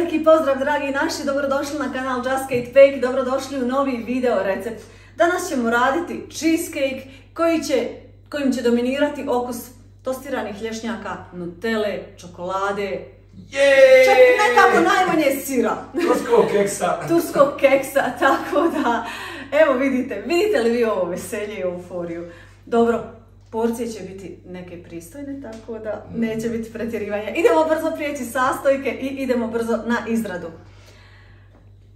Veliki pozdrav dragi naši, dobrodošli na kanal Just Kate Bake, dobrodošli u novi video recept. Danas ćemo raditi cheesecake koji će, kojim će dominirati okus tostiranih lješnjaka, nutele, čokolade, čak nekako najmanje sira. Turskog keksa. Turskog keksa, tako da, evo vidite, vidite li vi ovo veselje i euforiju? Dobro, porcije će biti neke pristojne, tako da neće biti pretjerivanja. Idemo brzo prijeći sastojke i idemo brzo na izradu.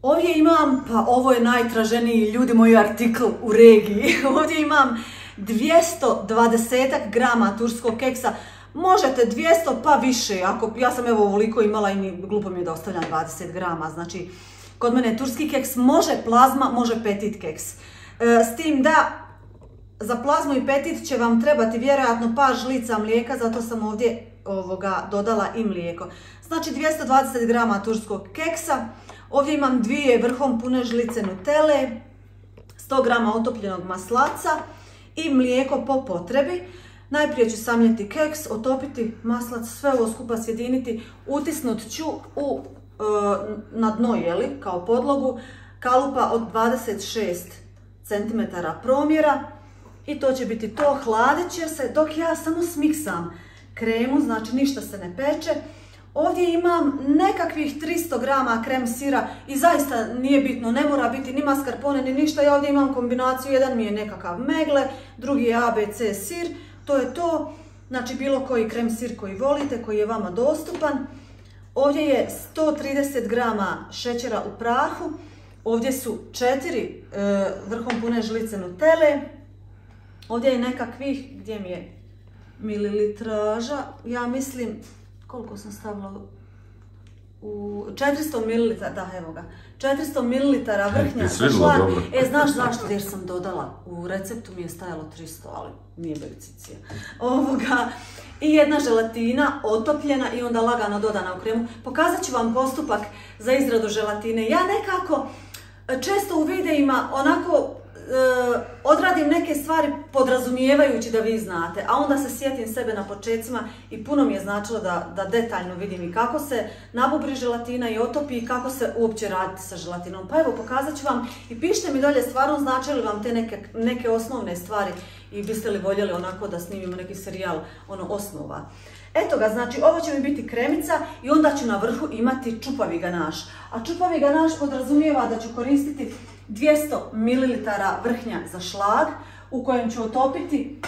Ovdje imam, pa ovo je najtraženiji ljudi moji artikl u regiji. Ovdje imam 220 grama turskog keksa. Možete 200 pa više, ako ja sam evo ovoliko imala i glupo mi je da ostavljam 20 grama. Znači, kod mene turski keks, može plazma, može petit keks. E, s tim da za plazmu i petit će vam trebati vjerojatno par žlica mlijeka, zato sam ovdje ovoga dodala i mlijeko. Znači 220 grama turskog keksa, ovdje imam dvije vrhom pune žlice nutele, 100 grama otopljenog maslaca i mlijeko po potrebi. Najprije ću samljeti keks, otopiti maslac, sve ovo skupa sjediniti, utisnut ću u, e, na dno jeli, kao podlogu, kalupa od 26 cm promjera i to će biti to, hladit će se dok ja samo smiksam kremu, znači ništa se ne peče. Ovdje imam nekakvih 300 grama krem sira i zaista nije bitno, ne mora biti ni mascarpone ni ništa. Ja ovdje imam kombinaciju, jedan mi je nekakav megle, drugi je ABC sir, to je to. Znači bilo koji krem sir koji volite, koji je vama dostupan. Ovdje je 130 grama šećera u prahu, ovdje su 4 e, vrhom pune žlice nutele, Ovdje je nekakvih, gdje mi je mililitraža, ja mislim, koliko sam stavila u 400 ml, da evo ga, 400 ml vrhnja šlag. E, znaš zašto? Jer sam dodala, u receptu mi je stajalo 300, ali nije beneficija. Ovoga, i jedna želatina otopljena i onda lagano dodana u kremu. Pokazat ću vam postupak za izradu želatine. Ja nekako često u videima onako odradim neke stvari podrazumijevajući da vi znate, a onda se sjetim sebe na počecima i puno mi je značilo da, da detaljno vidim i kako se nabubri želatina i otopi i kako se uopće raditi sa želatinom. Pa evo, pokazat ću vam i pišite mi dolje stvarno znači li vam te neke, neke osnovne stvari i biste li voljeli onako da snimimo neki serijal, ono, osnova. Eto ga, znači ovo će mi biti kremica i onda ću na vrhu imati čupavi ganaš. A čupavi ganaš podrazumijeva da ću koristiti 200 ml vrhnja za šlag u kojem ću otopiti.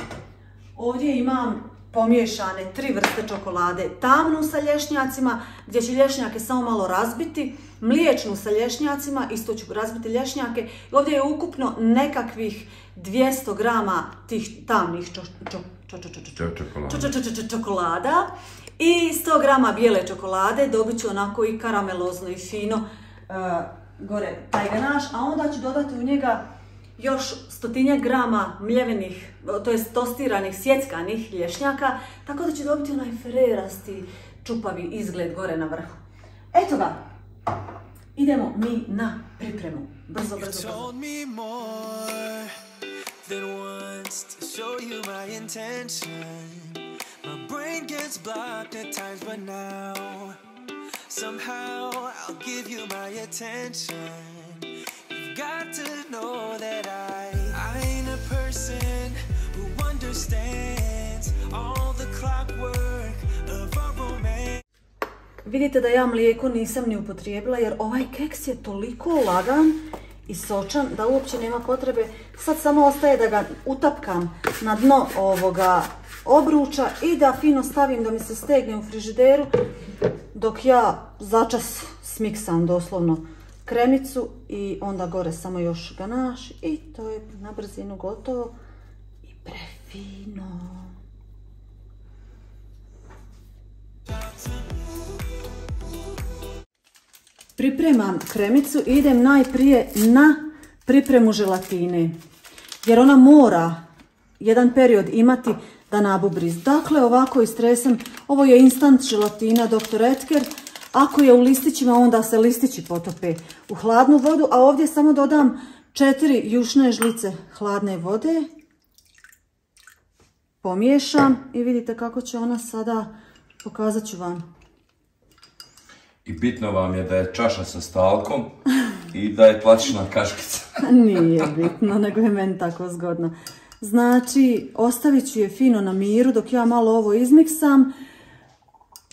Ovdje imam pomiješane tri vrste čokolade. Tamnu sa lješnjacima gdje će lješnjake samo malo razbiti. Mliječnu sa lješnjacima, isto ću razbiti lješnjake. Ovdje je ukupno nekakvih 200 grama tih tamnih čokolada. I 100 grama bijele čokolade. Dobit ću onako i karamelozno i fino gore taj ganaš, a onda ću dodati u njega još stotinjak grama mljevenih, to jest tostiranih, sjeckanih lješnjaka, tako da će dobiti onaj fererasti, čupavi izgled gore na vrhu. Eto ga, idemo mi na pripremu. Brzo, brzo, brzo. Somehow I'll give you my attention. You've got to know that I, I ain't a person who understands all the clockwork of a romance. Vidite da ja mlijeko nisam ni upotrijebila jer ovaj keks je toliko lagan i sočan da uopće nema potrebe. Sad samo ostaje da ga utapkam na dno ovoga obruča i da fino stavim da mi se stegne u frižideru dok ja začas smiksam doslovno kremicu i onda gore samo još ganaš i to je na brzinu gotovo i prefino. Pripremam kremicu i idem najprije na pripremu želatine. Jer ona mora jedan period imati da nabubri. Dakle, ovako istresem, ovo je instant želatina Dr. Etker. Ako je u listićima, onda se listići potope u hladnu vodu, a ovdje samo dodam četiri jušne žlice hladne vode. Pomiješam i vidite kako će ona sada, pokazat ću vam. I bitno vam je da je čaša sa stalkom i da je plastična kaškica. Nije bitno, nego je meni tako zgodno. Znači, ostavit ću je fino na miru dok ja malo ovo izmiksam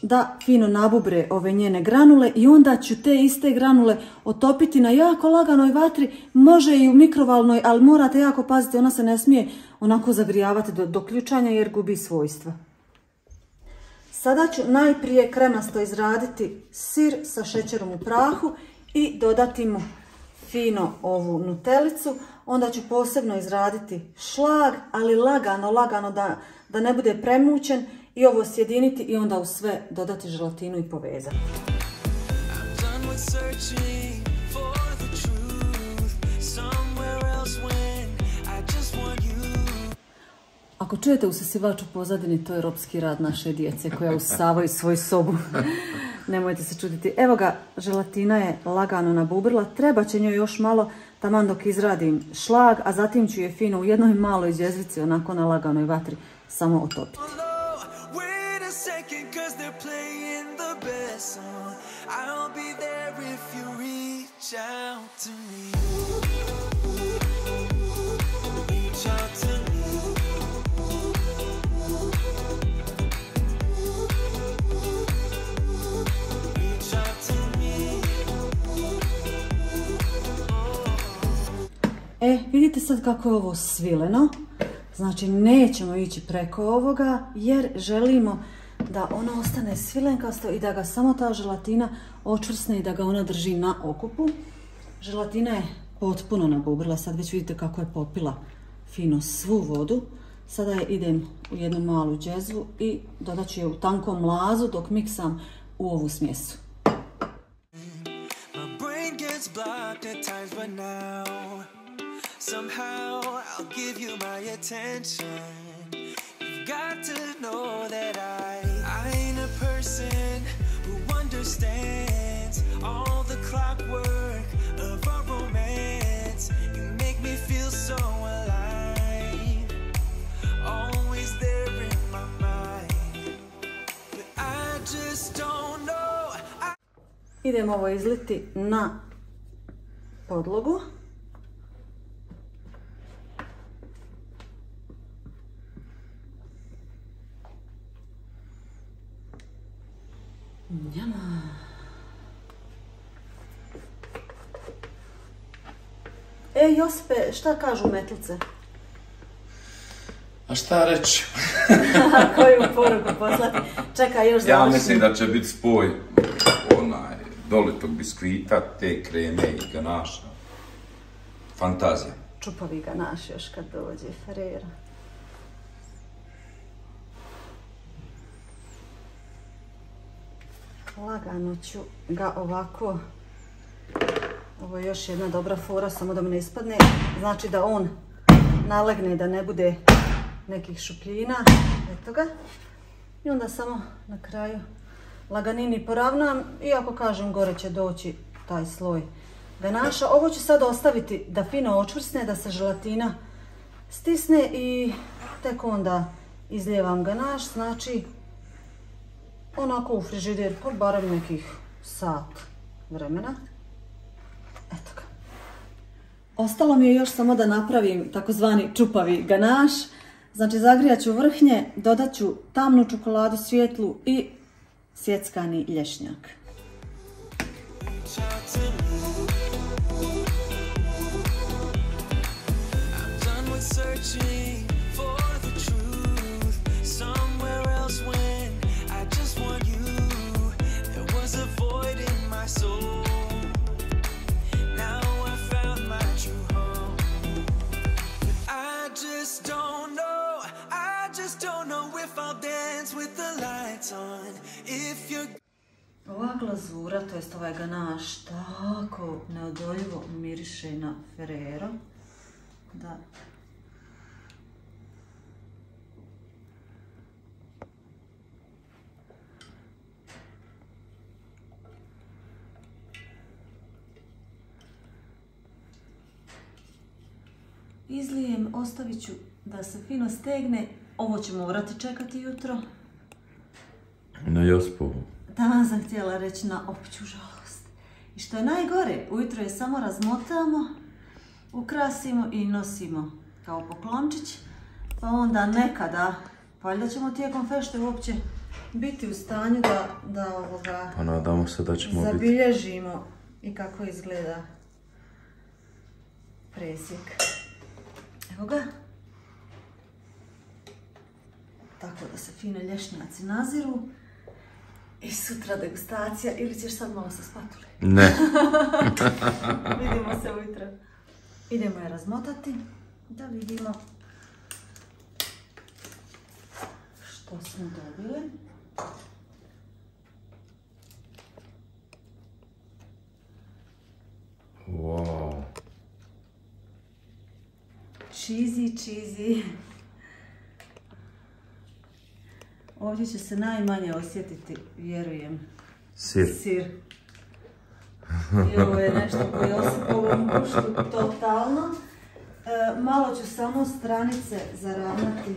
da fino nabubre ove njene granule i onda ću te iste granule otopiti na jako laganoj vatri, može i u mikrovalnoj, ali morate jako paziti, ona se ne smije onako zagrijavati do, do ključanja jer gubi svojstva. Sada ću najprije kremasto izraditi sir sa šećerom u prahu i dodati mu fino ovu nutelicu. Onda ću posebno izraditi šlag, ali lagano, lagano da, da ne bude premućen i ovo sjediniti i onda u sve dodati želatinu i povezati. Ako čujete usisivač u pozadini, to je ropski rad naše djece koja usavaju svoju sobu. Nemojte se čuditi. Evo ga, želatina je lagano nabubrila. Treba će njoj još malo taman dok izradim šlag, a zatim ću je fino u jednoj maloj džezvici, onako na laganoj vatri, samo otopiti. I'll be there if you reach out to me. Vidite sad kako je ovo svileno. Znači, nećemo ići preko ovoga jer želimo da ono ostane svilenkasto i da ga samo ta želatina očvrsne i da ga ona drži na okupu. Želatina je potpuno nabubrila, sad već vidite kako je popila fino svu vodu. Sada je idem u jednu malu džezvu i dodat ću je u tankom mlazu dok miksam u ovu smjesu. Somehow I'll give you my attention. You've got to know that I, I ain't a person who understands all the clockwork of our romance. You make me feel so alive, always there in my mind. But I just don't know. I Idemo ovo izliti na podlogu. E, Josipe, šta kažu metlice? A šta reći? Koju poruku poslati? Čekaj, još Ja završim. mislim da će biti spoj onaj dolitog biskvita, te kreme i ganaša. Fantazija. Čupavi ga naš još kad dođe Ferrera. Lagano ću ga ovako, ovo je još jedna dobra fora, samo da mi ne ispadne, znači da on nalegne da ne bude nekih šupljina, eto ga. I onda samo na kraju laganini poravnam, iako kažem gore će doći taj sloj ganaša. Ovo ću sad ostaviti da fino očvrsne, da se želatina stisne i tek onda izlijevam ganaš, znači onako u frižider po barem nekih sat vremena. Eto ga. Ostalo mi je još samo da napravim takozvani čupavi ganaš. Znači zagrijat ću vrhnje, dodat ću tamnu čokoladu svijetlu i sjeckani lješnjak. Glazura, to jest ovaj ganaš, tako neodoljivo miriše na Ferrero. Da. Izlijem, ostavit ću da se fino stegne. Ovo ću morati čekati jutro. Na Josipovu. Tamo sam htjela reći na opću žalost. I što je najgore, ujutro je samo razmotamo, ukrasimo i nosimo kao poklončić. Pa onda nekada, valjda ćemo tijekom fešte uopće biti u stanju da, da ovoga, Pa nadamo se da ćemo biti. zabilježimo i kako izgleda presjek. Evo ga. Tako da se fine lješnjaci naziru. I sutra degustacija ili ćeš sad malo sa spatule? Ne. Vidimo se ujutro. Idemo je razmotati da vidimo što smo dobili. Wow. Cheesy, cheesy. Ovdje će se najmanje osjetiti, vjerujem, Sir. sir. I ovo je nešto po Josipovom guštu, totalno. E, malo ću samo stranice zaravnati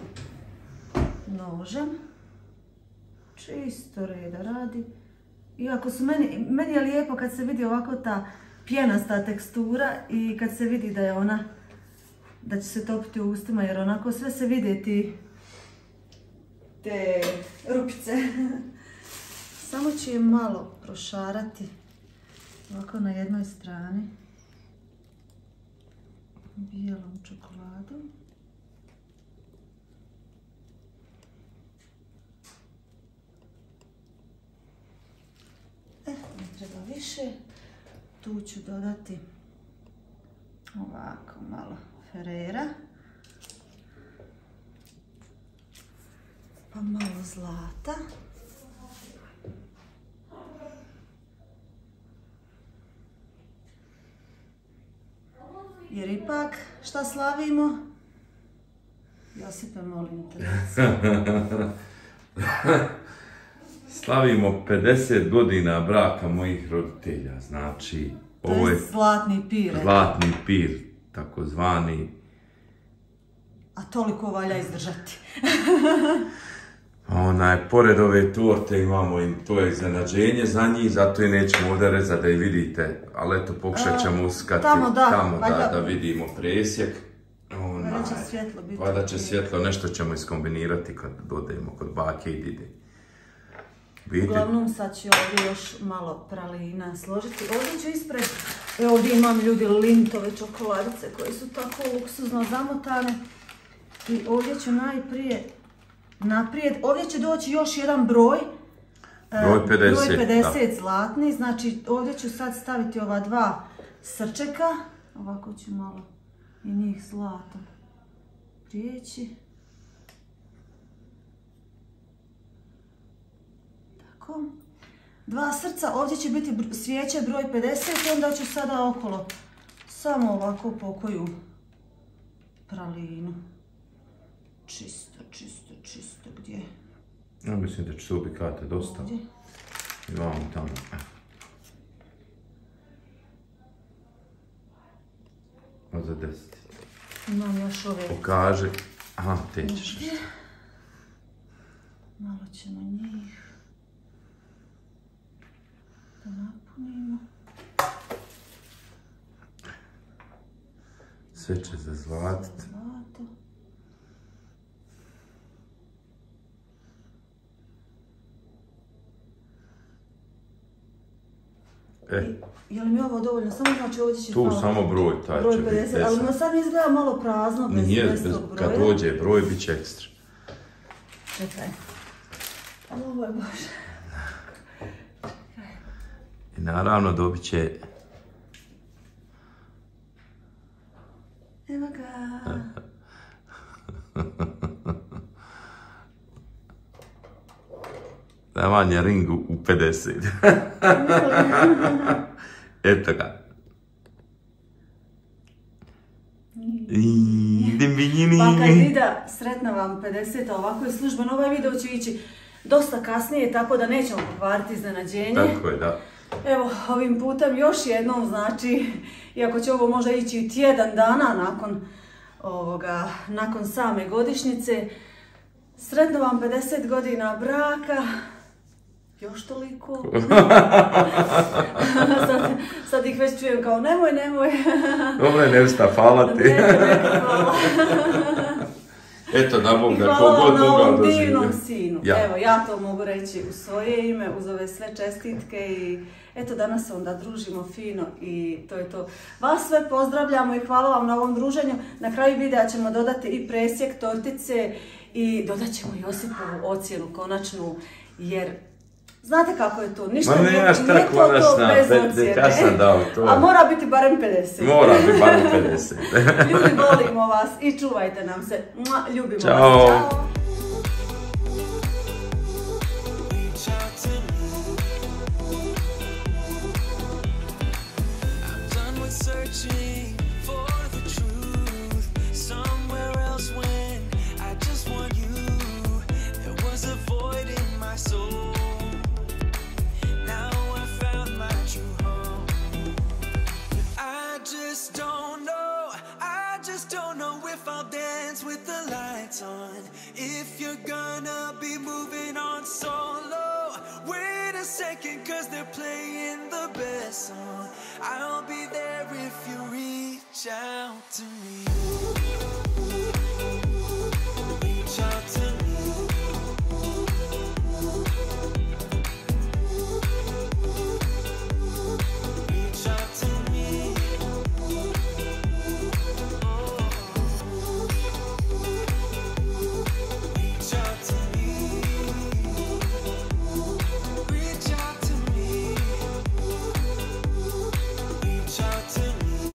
nožem. Čisto reda radi. Iako su meni, meni je lijepo kad se vidi ovako ta pjenasta tekstura i kad se vidi da je ona, da će se topiti u ustima jer onako sve se vide ti te rupice. Samo ću je malo prošarati ovako na jednoj strani bijelom čokoladom. E, ne treba više. Tu ću dodati ovako malo ferera. Pa malo zlata. Jer ipak, šta slavimo? Josipe, molim te. Slavimo 50 godina braka mojih roditelja. Znači, To ovo je zlatni pire. zlatni pir, takozvani. A toliko valja izdržati. Onaj, pored ove torte imamo i to je iznenađenje za njih, zato i nećemo ovdje rezati da i vidite, ali eto pokušat ćemo uskati tamo da, tamo da, da vidimo presjek. Onaj, će svjetlo biti Valjda će svjetlo, nešto ćemo iskombinirati kad dodajemo kod bake i dide. Vidite, Uglavnom sad ću ovdje još malo pralina složiti. Ovdje ću ispred, evo ovdje imam ljudi lintove čokoladice koje su tako luksuzno zamotane. I ovdje ću najprije, naprijed, ovdje će doći još jedan broj. e, Broj 50, Broj 50 zlatni, znači ovdje ću sad staviti ova dva srčeka. Ovako ću malo i njih zlatom prijeći. Tako. Dva srca, ovdje će biti svijeće broj 50 i onda ću sada okolo samo ovako pokoju pralinu. Čisto, čisto, gdje? ja mislim da će to ubikate dosta. Ovdje. I vamo tamo. A za deset. Imam još ove, Pokaži. Aha, te ćeš. malo ćemo njih da napunimo. Sve će zazlatiti. E, Je li mi ovo dovoljno? Samo znači ovdje će Tu malo- samo broj, taj broj će biti 50, ali 10. no sad mi izgleda malo prazno bez, nije, bez bez, tog kad broja. dođe broj, bit će ekstra. Čekaj. O moj Bože. I naravno dobit će... Evo ga. Davanje ringu u 50. Eto ga. Pa kad vida, sretna vam 50, a ovako je službeno, ovaj video će ići dosta kasnije, tako da nećemo pokvariti iznenađenje. Tako je, da. Evo, ovim putem još jednom, znači, iako će ovo možda ići i tjedan dana nakon ovoga, nakon same godišnjice, sretno vam 50 godina braka, još toliko. sad, sad ih već čujem kao nemoj, nemoj. Dobro je, Nevsta, hvala ti. Eto, na Bog I da hvala kogod vam na mogao ovom doživi. divnom sinu. Ja. Evo, ja to mogu reći u svoje ime, uz ove sve čestitke i eto danas se onda družimo fino i to je to. Vas sve pozdravljamo i hvala vam na ovom druženju. Na kraju videa ćemo dodati i presjek tortice i dodat ćemo Josipovu ocjenu konačnu jer Znate kako je to, ništa Ma nije, nema šta nije to to konačna, bez pet- ocjene. neka sam dao to. A mora biti barem 50. Mora bi bar 50. Ljudi, volimo vas i čuvajte nam se. Ljubimo Ćao. vas. Ćao. Song. I'll be there if you reach out to me.